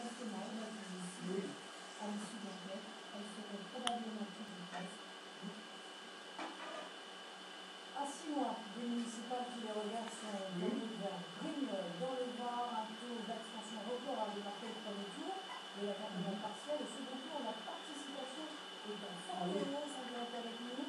nationale à six mois des municipales qui les regardent sont vers dans le Var, un taux d'abstention record a démarqué le premier tour de la campagne partielle. Au second tour, la participation est en forte hausse, avec nous,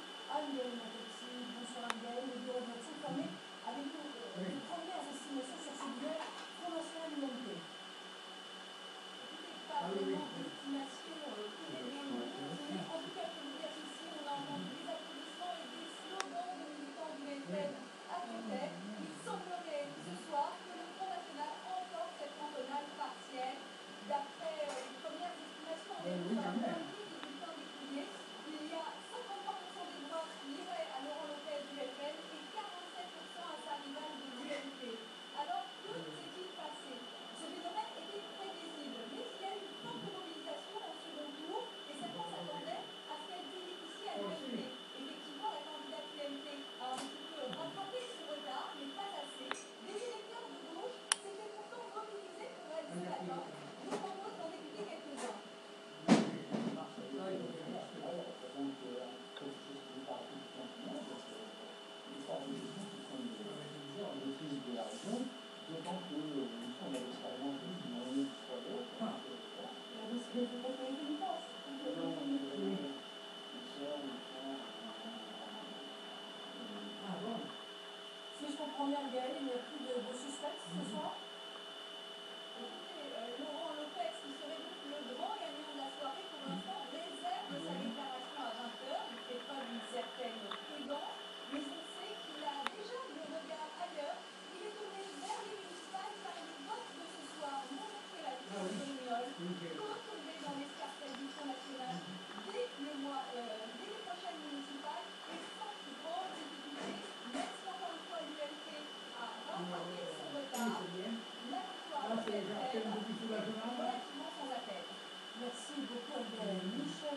Amen. Il n'y a plus de, de suspense ce soir. Écoutez, euh, Laurent Lopez, qui serait donc le grand gagnant de la soirée, pour l'instant réserve sa déclaration à 20h, il fait preuve d'une certaine prudence, mais on sait qu'il a déjà le regard ailleurs. Il est tourné vers les municipales car il vote de ce soir non la ah victoire de Mignol. Merci beaucoup, Michel.